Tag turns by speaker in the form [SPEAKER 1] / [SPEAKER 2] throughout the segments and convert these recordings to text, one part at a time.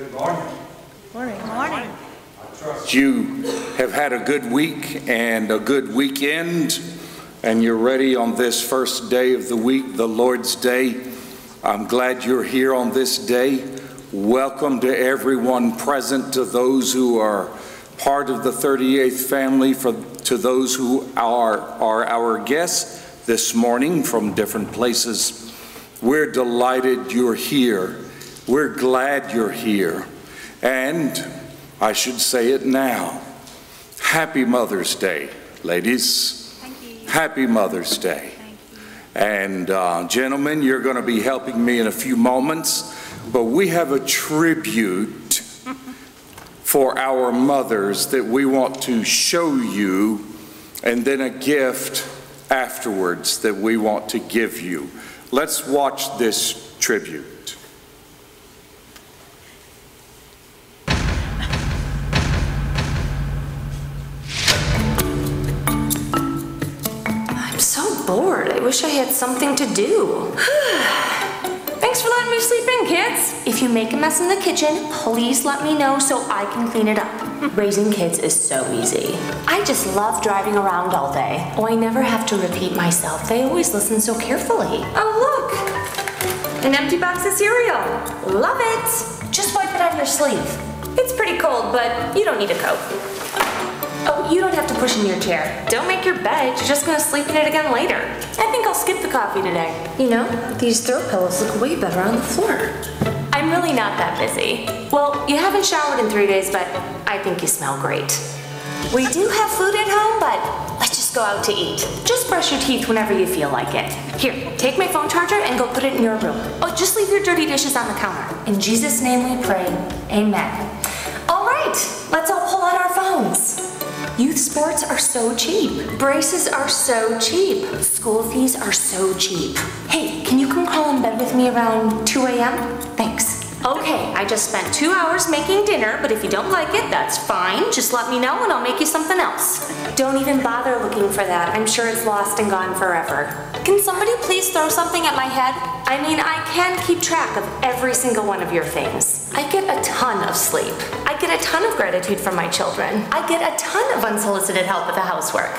[SPEAKER 1] Good morning.
[SPEAKER 2] Morning. Good Morning.
[SPEAKER 1] Trust You have had a good week and a good weekend, and you're ready on this first day of the week, the Lord's Day. I'm glad you're here on this day. Welcome to everyone present, to those who are part of the 38th family, for, to those who are, are our guests this morning from different places. We're delighted you're here. We're glad you're here. And I should say it now. Happy Mother's Day, ladies. Happy Mother's Day. And uh, gentlemen, you're going to be helping me in a few moments, but we have a tribute for our mothers that we want to show you, and then a gift afterwards that we want to give you. Let's watch this tribute.
[SPEAKER 3] I wish I had something to do. Thanks for letting me sleep in, kids. If you make a mess in the kitchen, please let me know so I can clean it up. Raising kids is so easy. I just love driving around all day. Oh, I never have to repeat myself. They always listen so carefully. Oh, look! An empty box of cereal. Love it. Just wipe it on your sleeve. It's pretty cold, but you don't need a coat. You don't have to push in your chair. Don't make your bed. You're just gonna sleep in it again later. I think I'll skip the coffee today. You know, these throw pillows look way better on the floor. I'm really not that busy. Well, you haven't showered in three days, but I think you smell great. We do have food at home, but let's just go out to eat. Just brush your teeth whenever you feel like it. Here, take my phone charger and go put it in your room. Oh, just leave your dirty dishes on the counter. In Jesus' name we pray. Amen. All right, let's all pull out our phones. Youth sports are so cheap. Braces are so cheap. School fees are so cheap. Hey, can you come crawl in bed with me around 2 a.m.? Thanks. Okay, I just spent two hours making dinner, but if you don't like it, that's fine. Just let me know and I'll make you something else. Don't even bother looking for that. I'm sure it's lost and gone forever. Can somebody please throw something at my head? I mean, I can keep track of every single one of your things. I get a ton of sleep. I get a ton of gratitude from my children. I get a ton of unsolicited help with the housework.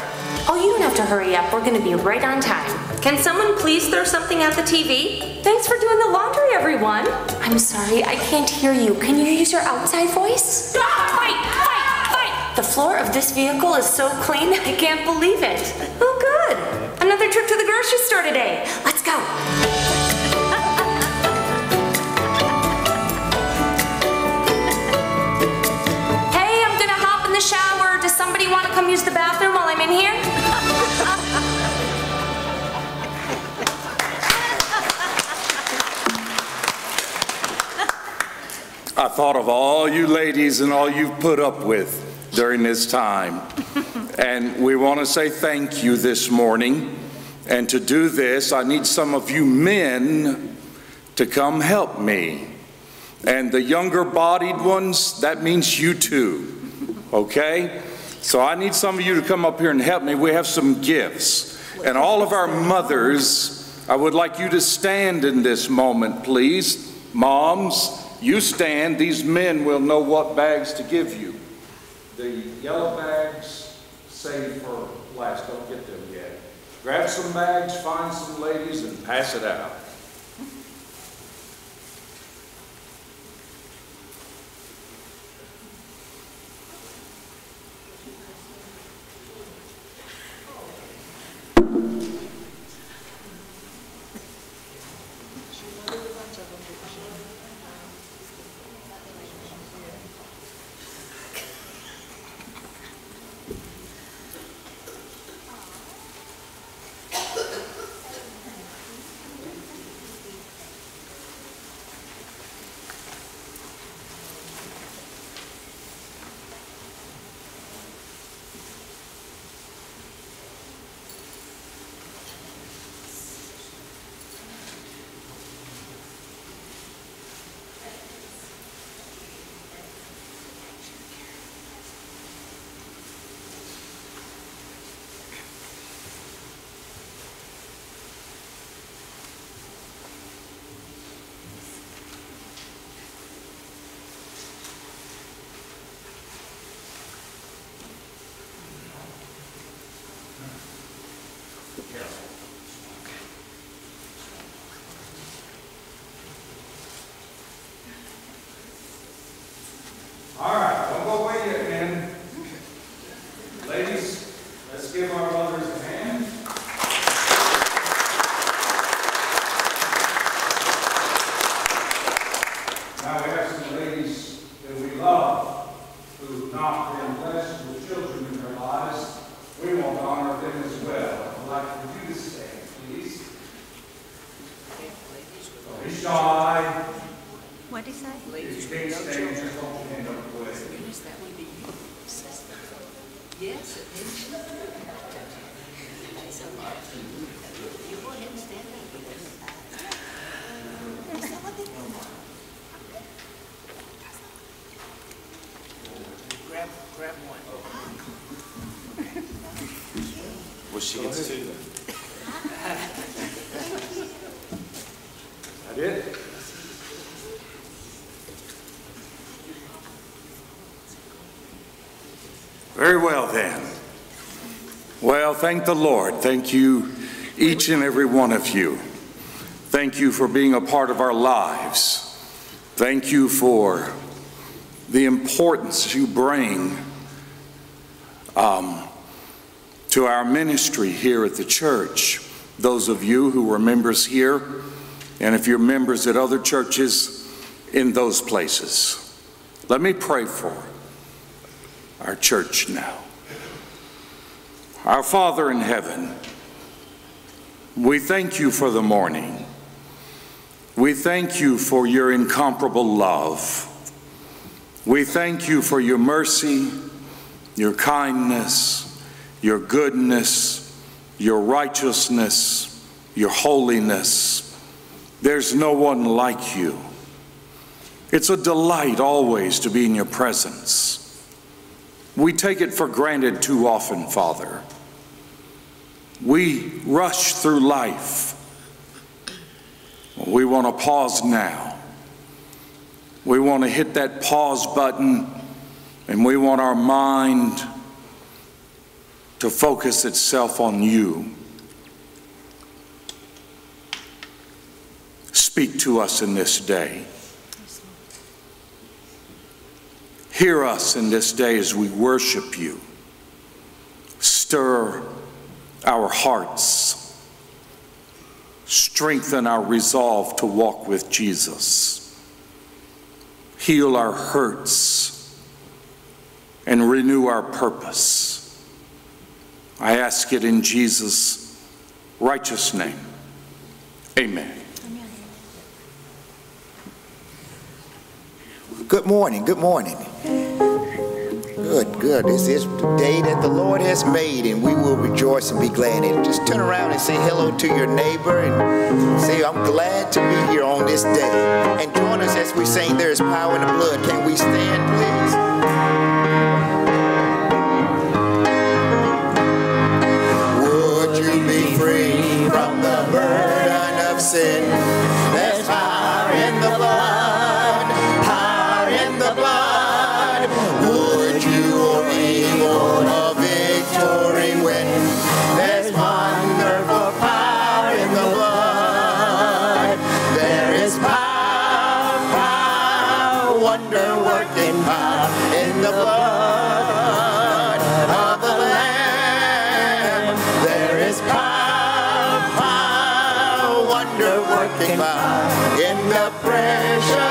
[SPEAKER 3] Oh, you don't have to hurry up. We're gonna be right on time. Can someone please throw something at the TV? Thanks for doing the laundry, everyone. I'm sorry, I can't hear you. Can you use your outside voice? Ah, fight, fight, fight! The floor of this vehicle is so clean, I can't believe it. Oh, good. Another trip to the grocery store today. Let's go.
[SPEAKER 1] Thought of all you ladies and all you've put up with during this time. and we want to say thank you this morning. And to do this, I need some of you men to come help me. And the younger bodied ones, that means you too. Okay? So I need some of you to come up here and help me. We have some gifts. And all of our mothers, I would like you to stand in this moment, please. Moms, you stand. These men will know what bags to give you. The yellow bags, save for last. Don't get them yet. Grab some bags, find some ladies, and pass it out.
[SPEAKER 4] Grab, grab one.
[SPEAKER 1] Well, she gets two. That it? Very well then. Well, thank the Lord. Thank you, each and every one of you. Thank you for being a part of our lives. Thank you for the importance you bring um, to our ministry here at the church. Those of you who were members here, and if you're members at other churches in those places. Let me pray for our church now. Our Father in heaven, we thank you for the morning. We thank you for your incomparable love. We thank you for your mercy, your kindness, your goodness, your righteousness, your holiness. There's no one like you. It's a delight always to be in your presence. We take it for granted too often, Father. We rush through life. We want to pause now. We want to hit that pause button and we want our mind to focus itself on you. Speak to us in this day. Hear us in this day as we worship you. Stir our hearts. Strengthen our resolve to walk with Jesus. Heal our hurts and renew our purpose. I ask it in Jesus' righteous name. Amen.
[SPEAKER 5] Good morning, good morning. Good, good. This is the day that the Lord has made, and we will rejoice and be glad in it. Just turn around and say hello to your neighbor and say, I'm glad to be here on this day. And join us as we sing, There is Power in the Blood. Can we stand, please? Would in the precious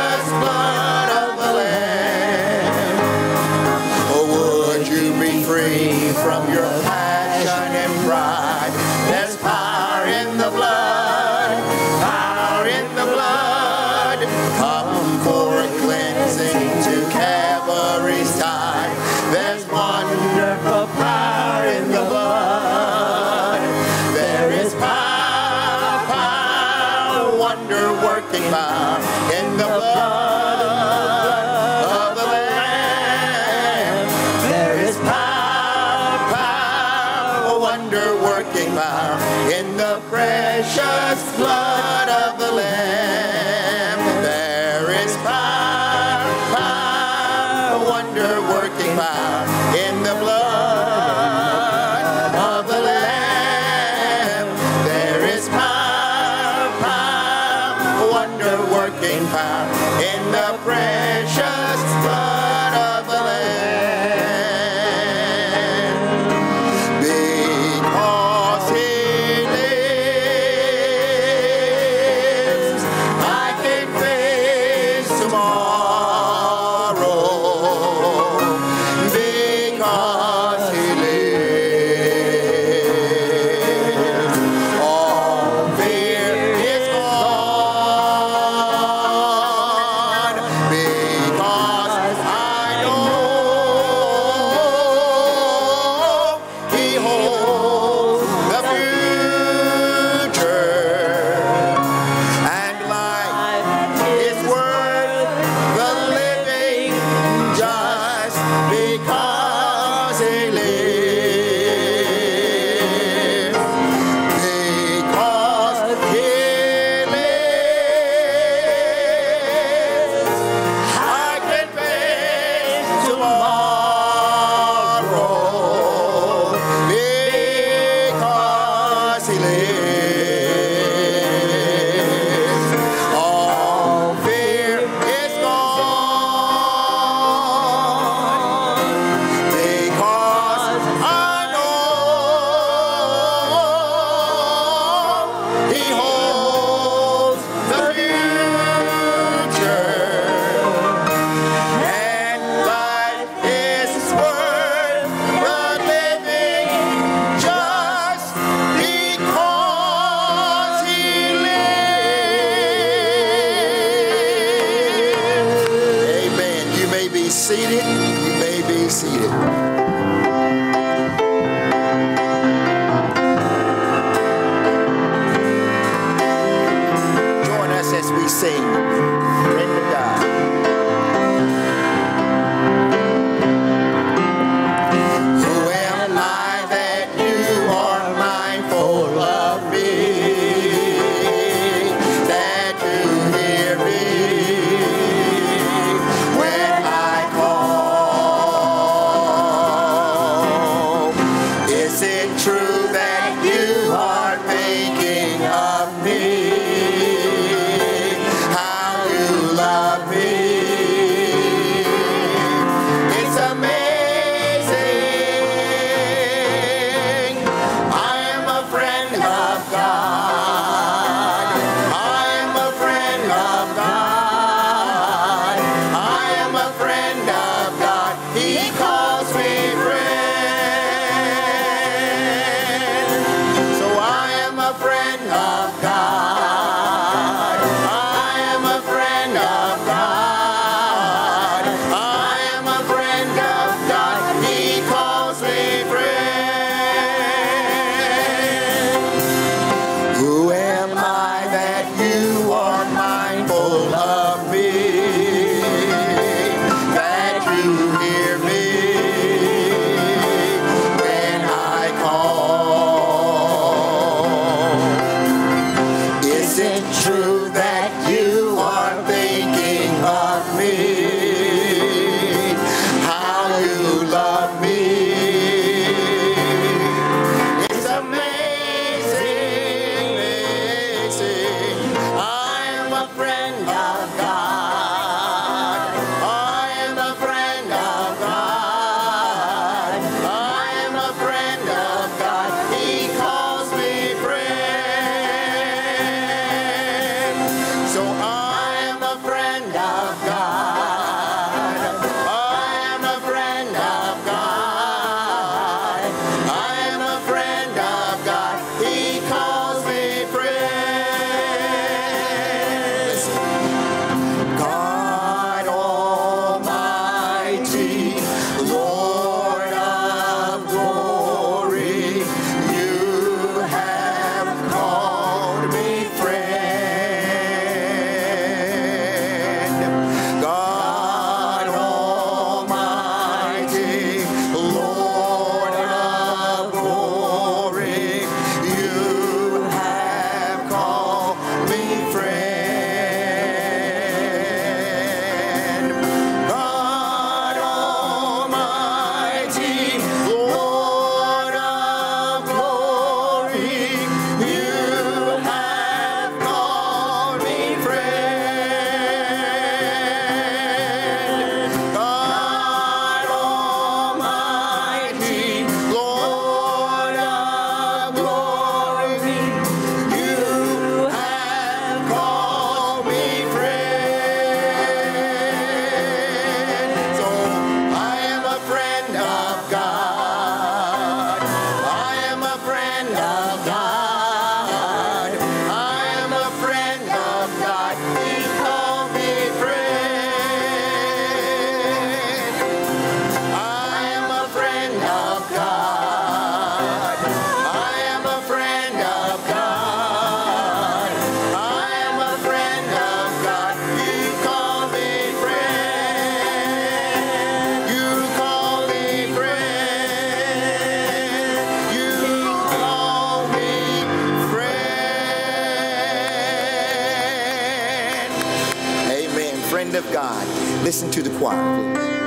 [SPEAKER 5] of
[SPEAKER 6] God. Listen to the choir, please.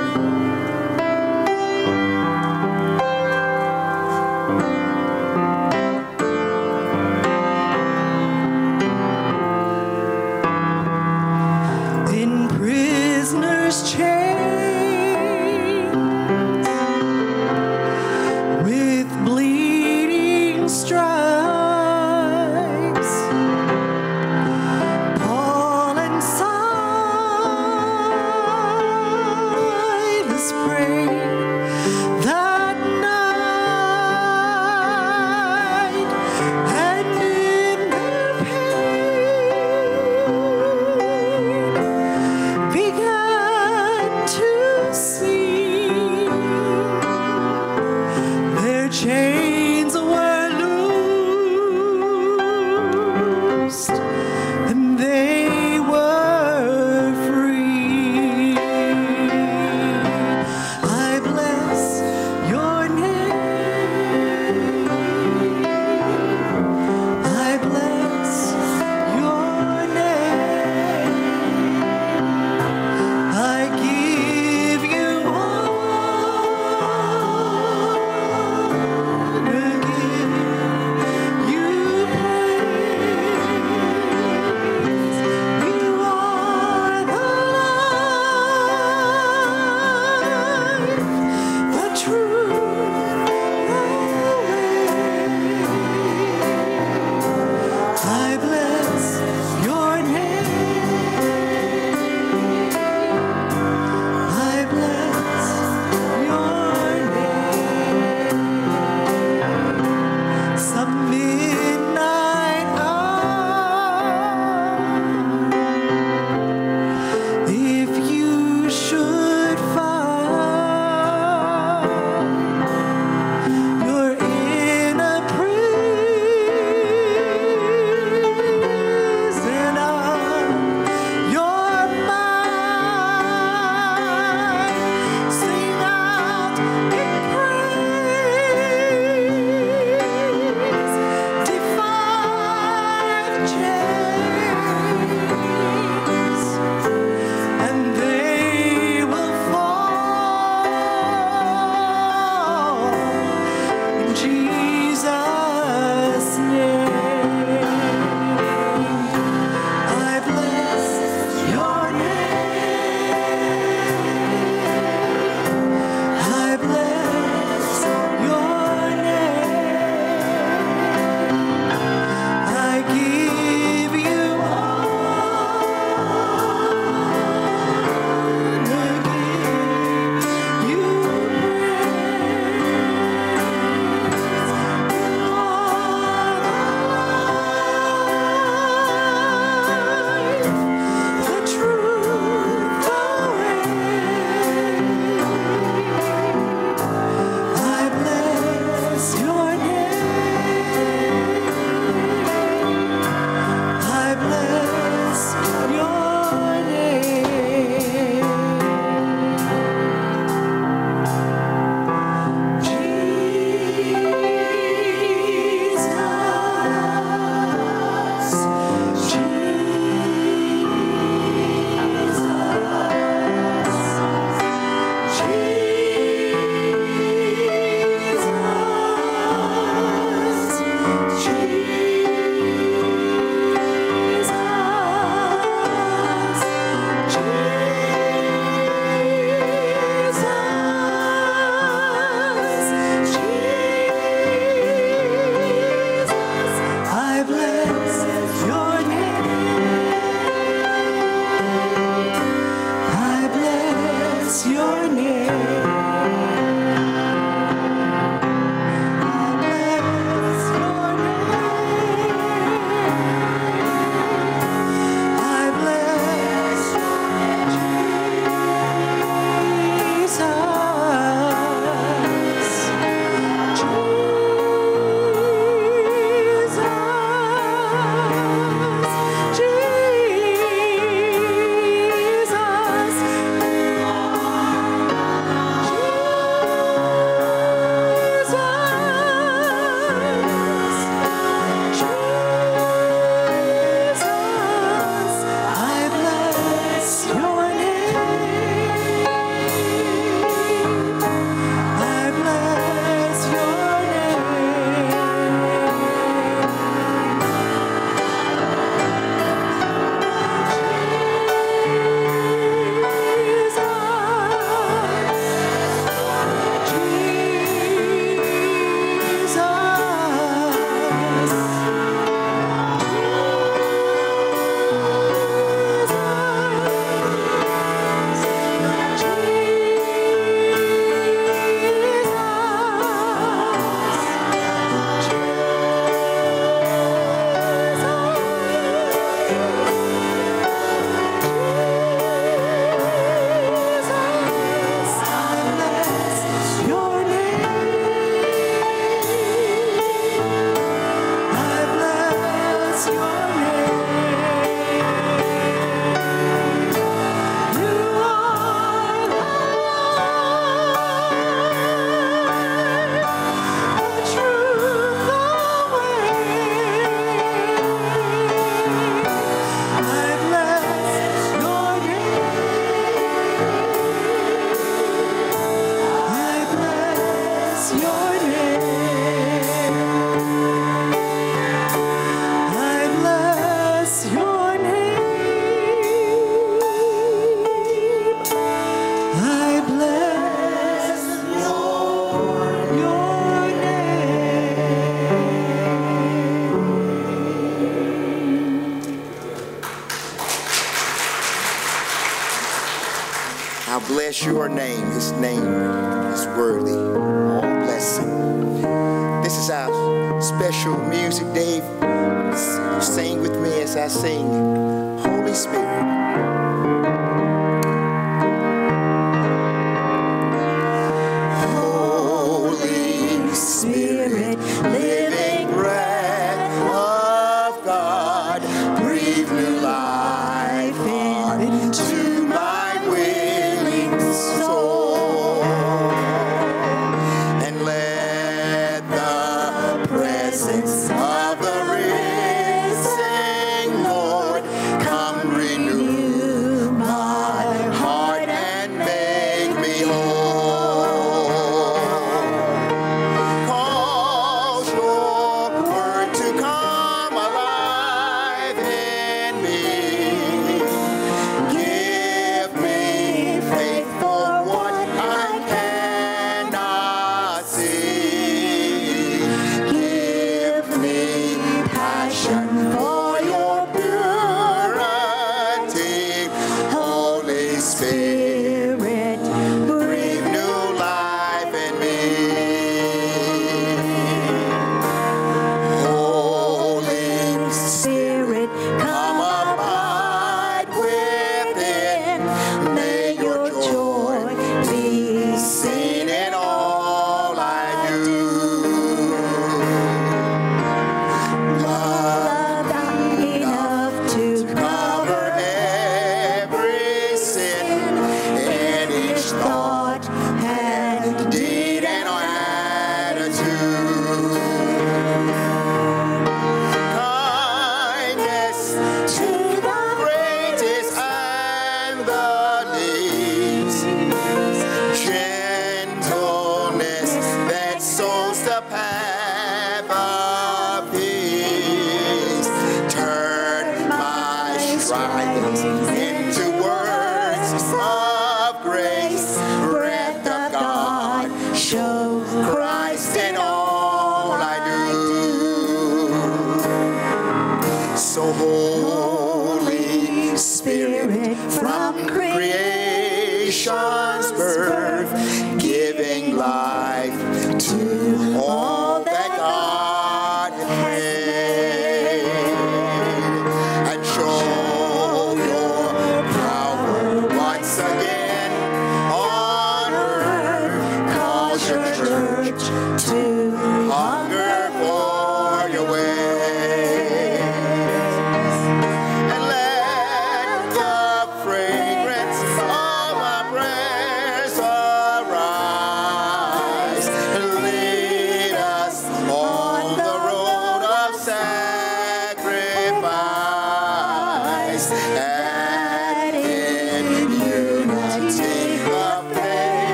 [SPEAKER 5] your name. His name is worthy. All blessing. This is our special music, Dave. Sing with me as I sing. Holy Spirit. Spirit.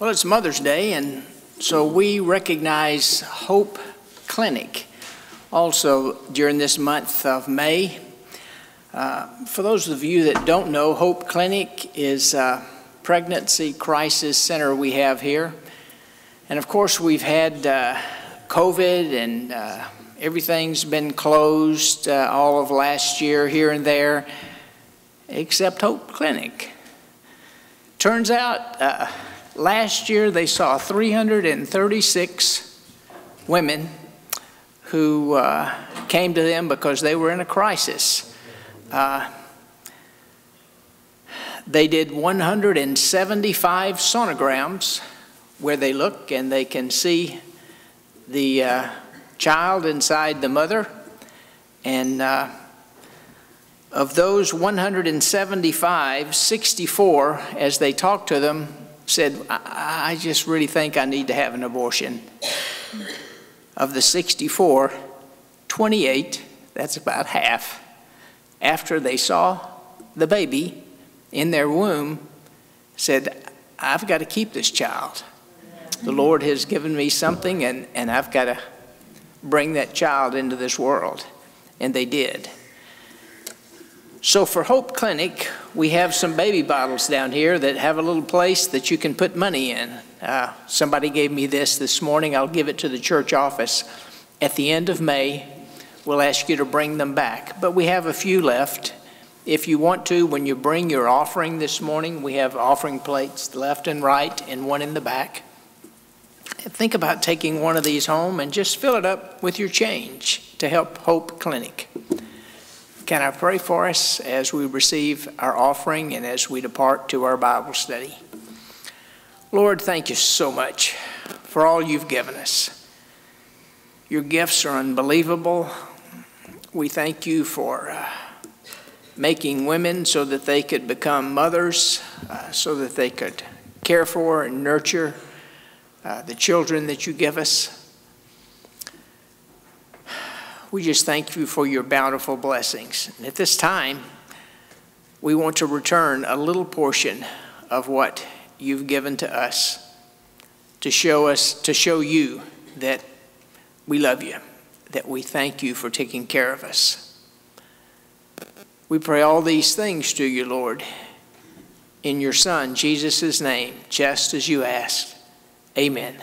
[SPEAKER 7] Well, it's Mother's Day, and so we recognize Hope Clinic also during this month of May. Uh, For those of you that don't know, Hope Clinic is a pregnancy crisis center we have here. And of course, we've had uh, COVID and uh, everything's been closed uh, all of last year here and there, except Hope Clinic. Turns out, uh, Last year, they saw 336 women who uh, came to them because they were in a crisis. Uh, they did 175 sonograms where they look and they can see the uh, child inside the mother. And uh, of those 175, 64, as they talked to them, said, I, I just really think I need to have an abortion. Of the 64, 28, that's about half, after they saw the baby in their womb, said, I've got to keep this child. The Lord has given me something, and, and I've got to bring that child into this world. And they did. So for Hope Clinic, we have some baby bottles down here that have a little place that you can put money in. Uh, somebody gave me this this morning. I'll give it to the church office. At the end of May, we'll ask you to bring them back. But we have a few left. If you want to, when you bring your offering this morning, we have offering plates left and right and one in the back. Think about taking one of these home and just fill it up with your change to help Hope Clinic. Can I pray for us as we receive our offering and as we depart to our Bible study? Lord, thank you so much for all you've given us. Your gifts are unbelievable. We thank you for uh, making women so that they could become mothers, uh, so that they could care for and nurture uh, the children that you give us. We just thank you for your bountiful blessings. And at this time, we want to return a little portion of what you've given to us to show us, to show you that we love you, that we thank you for taking care of us. We pray all these things to you, Lord, in your Son, Jesus' name, just as you asked. Amen.